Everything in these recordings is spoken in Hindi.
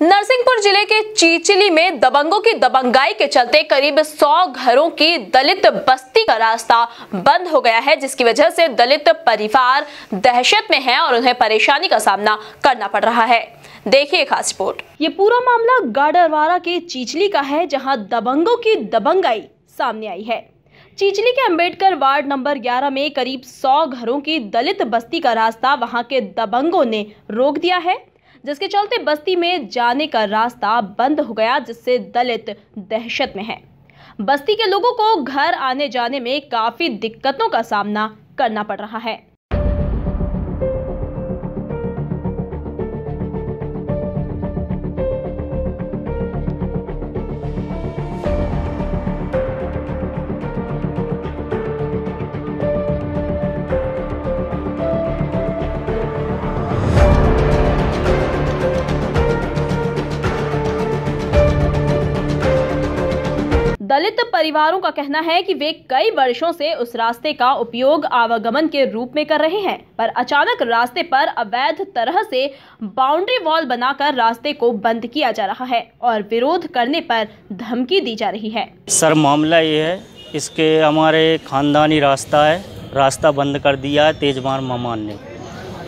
नरसिंहपुर ज़िले के चीचली में दबंगों की दबंगाई के चलते करीब 100 घरों की दलित बस्ती का रास्ता बंद हो गया है, जिसकी वजह से दलित परिवार दहशत में हैं और उन्हें परेशानी का सामना करना पड़ रहा है। देखिए खास रिपोर्ट। ये पूरा मामला गाडरवारा के चीचली का है, जहाँ दबंगों की दबंगाई सामने आई है। चीचली के अंबेडकर वार्ड नंबर 11 में करीब 100 घरों की दलित बस्ती का रास्ता वहाँ के दबंगों ने रोक दिया है। जिसके चलते बस्ती में जाने का रास्ता बंद हो गया, जिससे दलित दहशत में है। बस्ती के लोगों को घर आने जाने में काफ़ी दिक्कतों का सामना करना पड़ रहा है। दलित परिवारों का कहना है कि वे कई वर्षों से उस रास्ते का उपयोग आवागमन के रूप में कर रहे हैं, पर अचानक रास्ते पर अवैध तरह से बाउंड्री वॉल बनाकर रास्ते को बंद किया जा रहा है और विरोध करने पर धमकी दी जा रही है। सर, मामला ये है, इसके हमारे खानदानी रास्ता है, रास्ता बंद कर दिया है तेजबान मामान ने।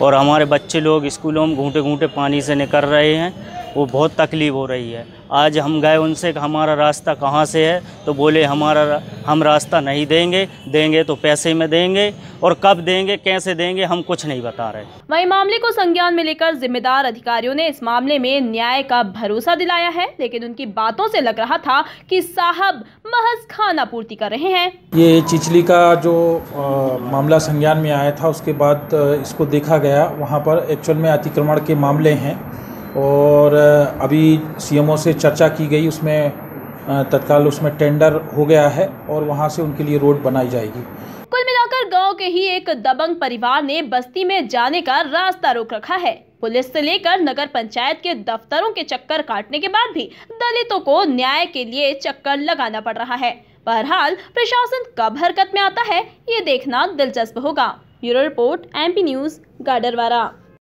और हमारे बच्चे लोग स्कूलों में घूटे घूटे पानी से निकल रहे हैं वो बहुत तकलीफ़ हो रही है। आज हम गए उनसे कि हमारा रास्ता कहाँ से है? तो बोले हमारा हम रास्ता नहीं देंगे देंगे तो पैसे में देंगे और कब देंगे कैसे देंगे हम कुछ नहीं बता रहे। वहीं मामले को संज्ञान में लेकर जिम्मेदार अधिकारियों ने इस मामले में न्याय का भरोसा दिलाया है लेकिन उनकी बातों से लग रहा था कि साहब महज खाना पूर्ति कर रहे हैं। ये चिचली का जो आ, मामला संज्ञान में आया था उसके बाद इसको देखा गया। वहाँ पर एक्चुअल में अतिक्रमण के मामले हैं। और अभी सीएमओ से चर्चा की गई, उसमें तत्काल उसमें टेंडर हो गया है और वहाँ से उनके लिए रोड बनाई जाएगी। कुल मिलाकर गाँव के ही एक दबंग परिवार ने बस्ती में जाने का रास्ता रोक रखा है। पुलिस से लेकर नगर पंचायत के दफ्तरों के चक्कर काटने के बाद भी दलितों को न्याय के लिए चक्कर लगाना पड़ रहा है। बहरहाल, प्रशासन कब हरकत में आता है, ये देखना दिलचस्प होगा। Bureau report MP news Gadarwara.